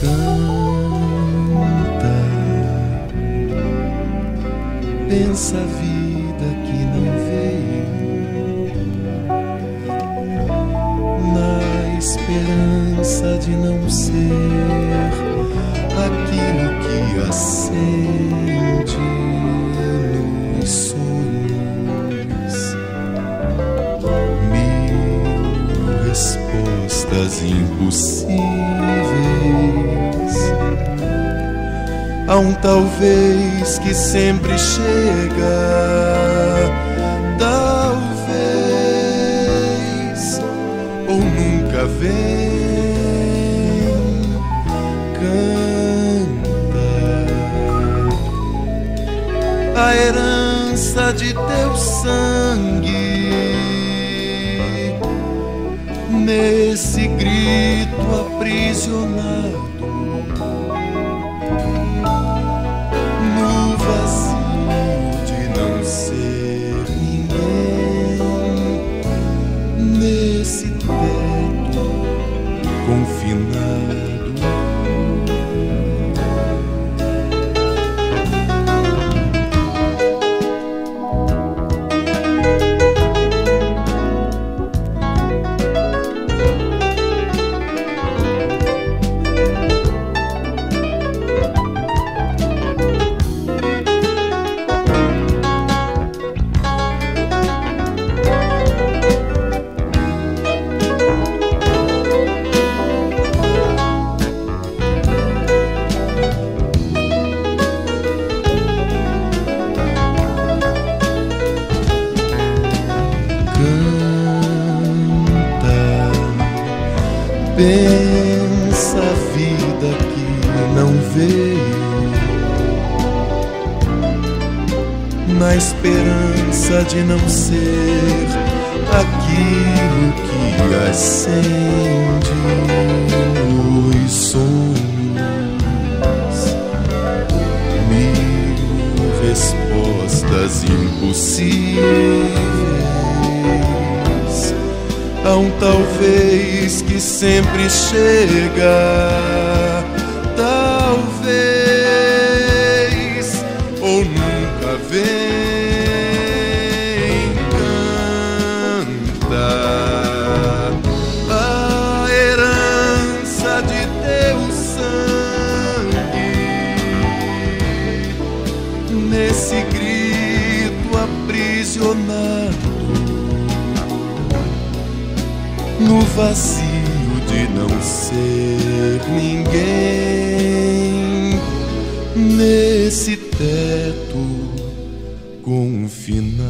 canta, pensa a vida que não veio, na esperança de não ser aquilo que acende nos sonhos. Mil respostas impossíveis. Há um talvez que sempre chega vem, canta a herança de teu sangue nesse grito aprisionado. Ninguém nesse pensa a vida que não veio. Na esperança de não ser aquilo que acende os sonhos mil respostas impossíveis Há um talvez que sempre chega. Talvez, ou nunca vem. Canta a herança de teu sangue nesse grito aprisionado no vazio de não ser ninguém nesse teto confinado.